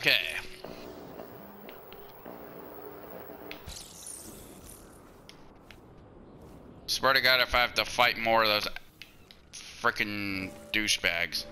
Okay. Swear to God, if I have to fight more of those freaking douchebags.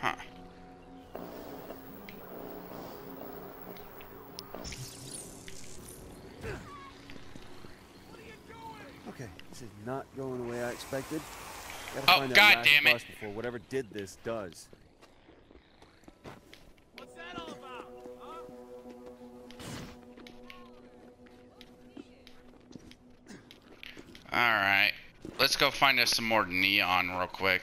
Huh. Okay, this is not going the way I expected. Gotta Oh, find God last damn it. before whatever did this does. What's that all about? Huh? Alright. Let's go find us some more neon real quick.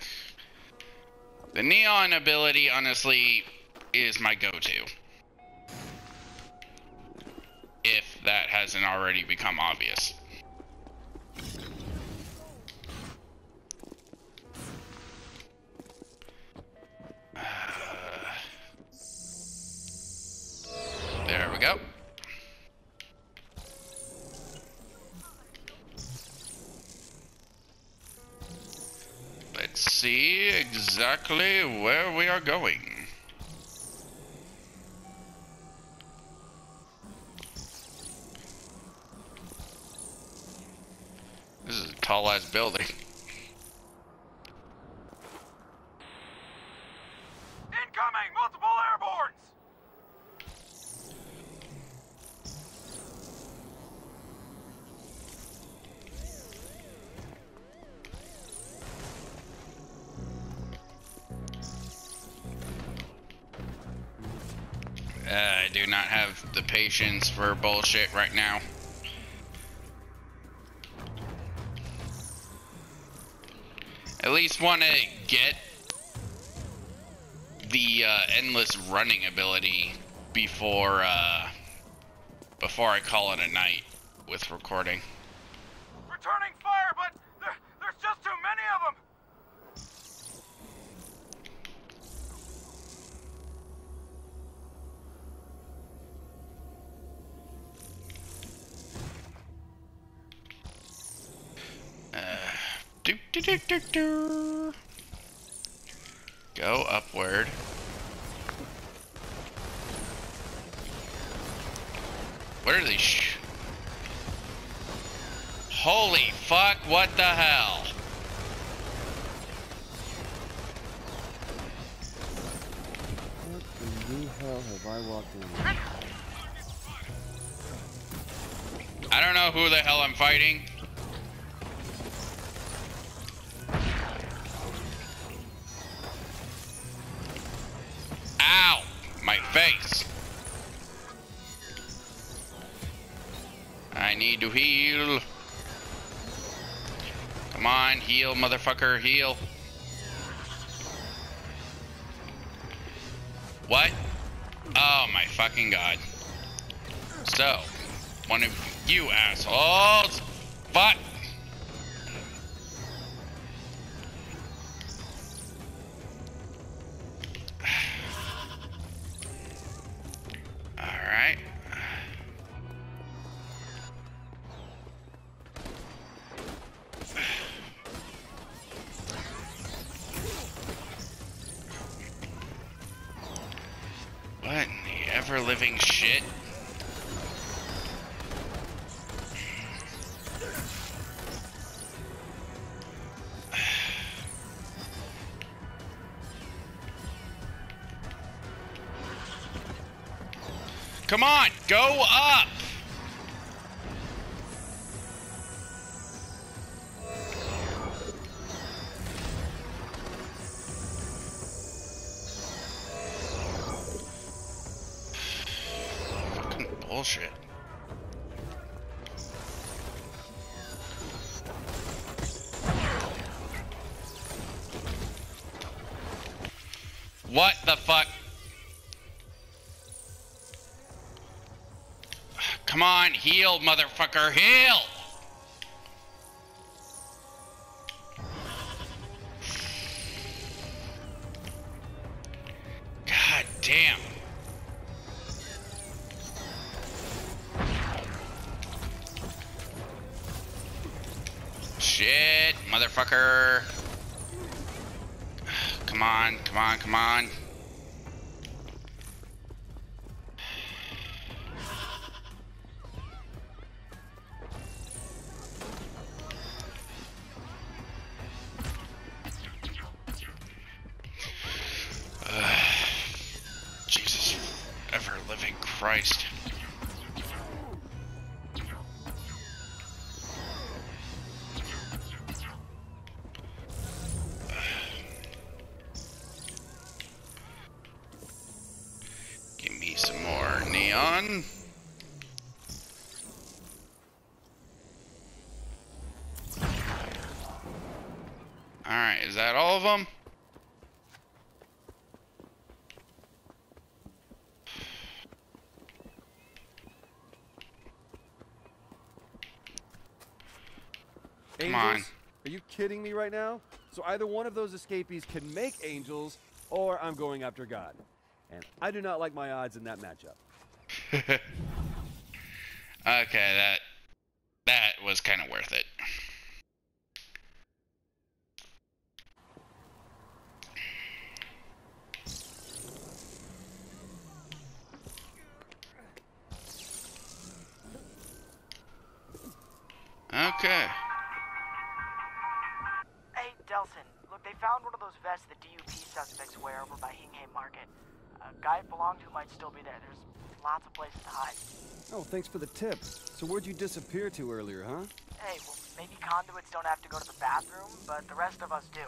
The neon ability, honestly, is my go-to. If that hasn't already become obvious. Let's see exactly where we are going. This is a tall ass building. Uh, I do not have the patience for bullshit right now. At least want to get the uh, endless running ability before uh, before I call it a night with recording. Do, do, do. Go upward. What are these? Holy fuck! What the hell? What in the hell have I walked into? I don't know who the hell I'm fighting. Heal, motherfucker, heal. What? Oh my fucking god. So, one of you assholes. Fuck. ever living shit. Come on, go up! Bullshit. What the fuck? Come on, heal, motherfucker, heal! God damn. Motherfucker. Come on, come on, come on. Jesus, ever living Christ. Alright, is that all of them? Come on. Are you kidding me right now? So either one of those escapees can make angels, or I'm going after God. And I do not like my odds in that matchup. okay, that that was kind of worth it. Those vests the DUP suspects wear over by Hing Hay Market. A guy it belonged to might still be there. There's lots of places to hide. Oh, thanks for the tip. So where'd you disappear to earlier, huh? Hey, well, maybe conduits don't have to go to the bathroom, but the rest of us do.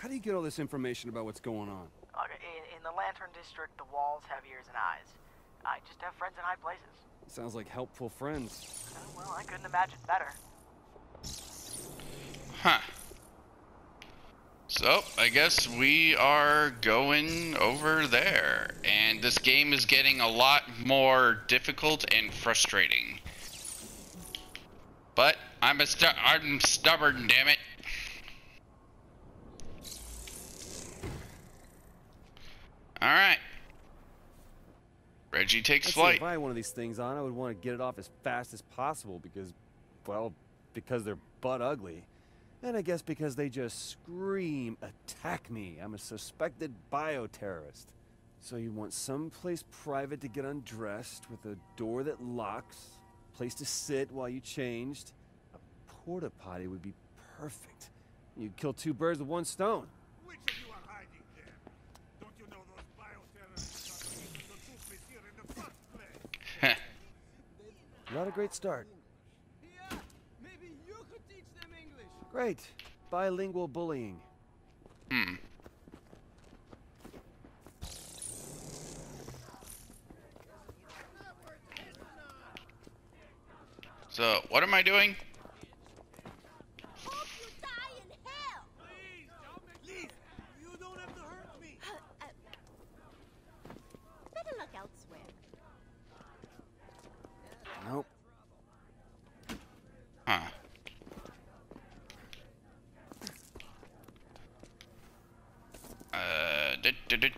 How do you get all this information about what's going on? Look, in, in the Lantern District, the walls have ears and eyes. I just have friends in high places. Sounds like helpful friends. Well, I couldn't imagine better. Huh. So, I guess we are going over there. And this game is getting a lot more difficult and frustrating. But I'm a stu- I'm stubborn, damn it. All right. Reggie takes flight. if I had one of these things on, I would want to get it off as fast as possible because, well, because they're butt ugly. And I guess because they just scream, attack me. I'm a suspected bioterrorist. So you want some place private to get undressed with a door that locks, place to sit while you changed. A porta potty would be perfect. You'd kill two birds with one stone. Which of you are hiding there? Don't you know those bioterrorists are the reason the truth is here in the first place? Not a great start. Yeah, maybe you could teach them English. Great. Bilingual bullying. hmm. So, what am I doing? Hope you die in hell. Please, don't Please, you don't have to hurt me. Uh, better look elsewhere. Nope. Huh. Uh, du- du-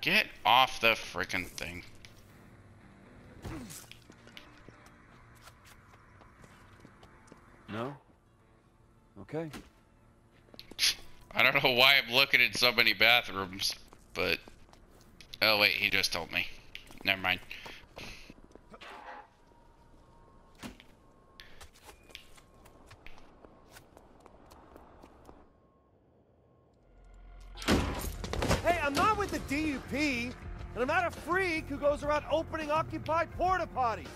Get off the frickin' thing. No? Okay. I don't know why I'm looking at so many bathrooms, but oh wait, he just told me. Never mind. DUP, and I'm not a freak who goes around opening occupied porta potties.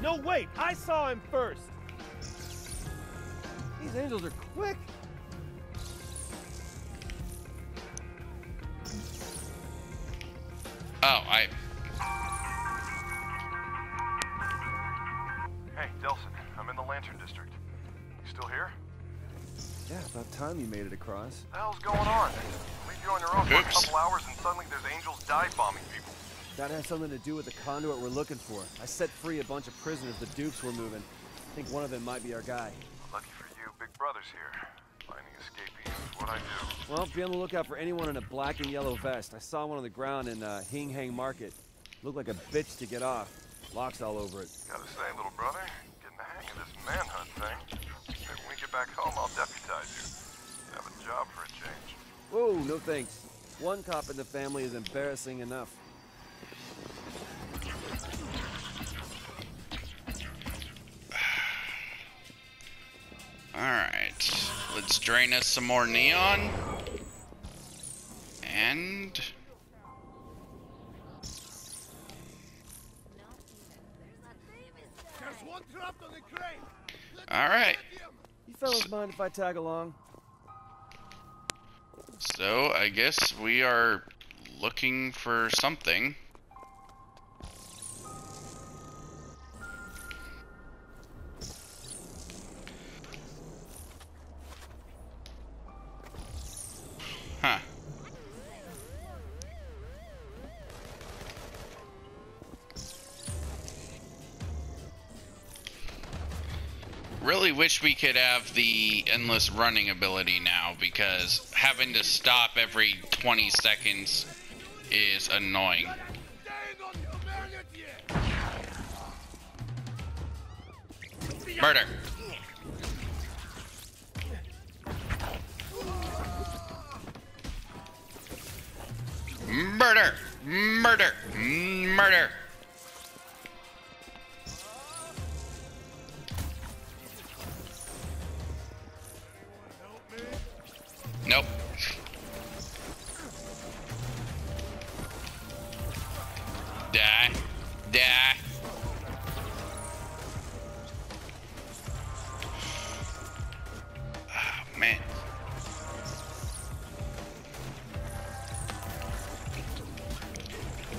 No, wait, I saw him first. These angels are quick. Oh, I. Hey, Delsin, I'm in the Lantern District. You still here? Yeah, about time you made it across. The hell's going on? Leave you on your own for a Oops. couple hours and suddenly there's angels dive bombing people. That has something to do with the conduit we're looking for. I set free a bunch of prisoners the dupes were moving. I think one of them might be our guy. Lucky for you, Big Brother's here. Finding escapees is what I do. Well, be on the lookout for anyone in a black and yellow vest. I saw one on the ground in uh, Hing Hay Market. Looked like a bitch to get off. Locks all over it. Gotta say, little brother, getting the hang of this manhunt thing. Maybe when we get back home, I'll deputize you. You have a job for a change. Whoa, no thanks. One cop in the family is embarrassing enough. Let's drain us some more neon. And. There's one trapped on the crane. Alright. You fellas mind if I tag along? So, I guess we are looking for something. Really wish we could have the endless running ability now because having to stop every 20 seconds is annoying. Murder. Murder. Murder. Murder. Nope. Die. Die. Oh, man.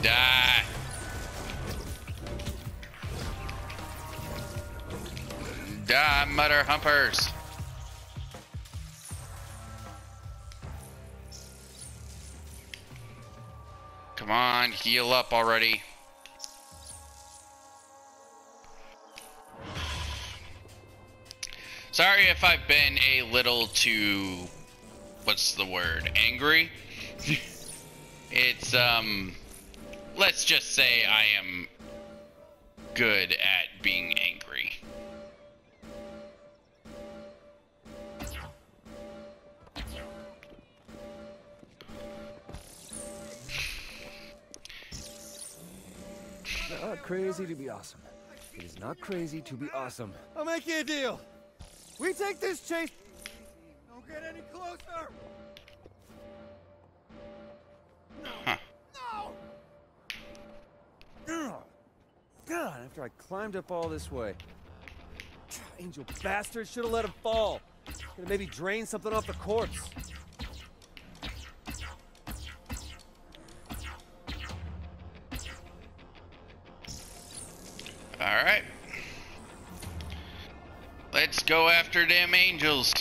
Die. Die, mutter humpers. Heal up already. Sorry if I've been a little too what's the word? Angry? it's um let's just say I am good at being angry. Not crazy to be awesome. It is not crazy to be awesome. I'll make you a deal. We take this chase. Don't get any closer. Huh. No. God, after I climbed up all this way. Angel bastard should have let him fall. Could have maybe drained something off the corpse. Alright. Let's go after them angels.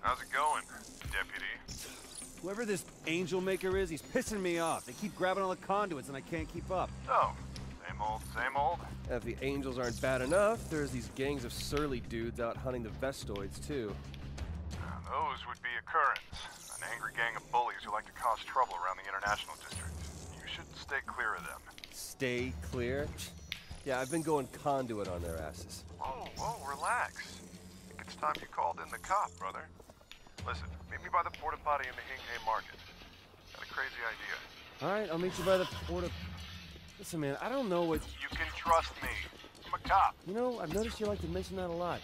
How's it going, deputy? Whoever this angel maker is, he's pissing me off. They keep grabbing all the conduits and I can't keep up. Oh, same old, same old. If the angels aren't bad enough, there's these gangs of surly dudes out hunting the Vestoids, too. Those would be occurrence. An angry gang of bullies who like to cause trouble around the International District. You should stay clear of them. Stay clear? Yeah, I've been going conduit on their asses. Whoa, whoa, relax. I think it's time you called in the cop, brother. Listen, meet me by the porta potty in the Hing Hay Market. Got a crazy idea. All right, I'll meet you by the porta. Listen, man, I don't know what. You can trust me. I'm a cop. You know, I've noticed you like to mention that a lot.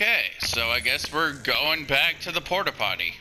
Okay, so I guess we're going back to the porta potty.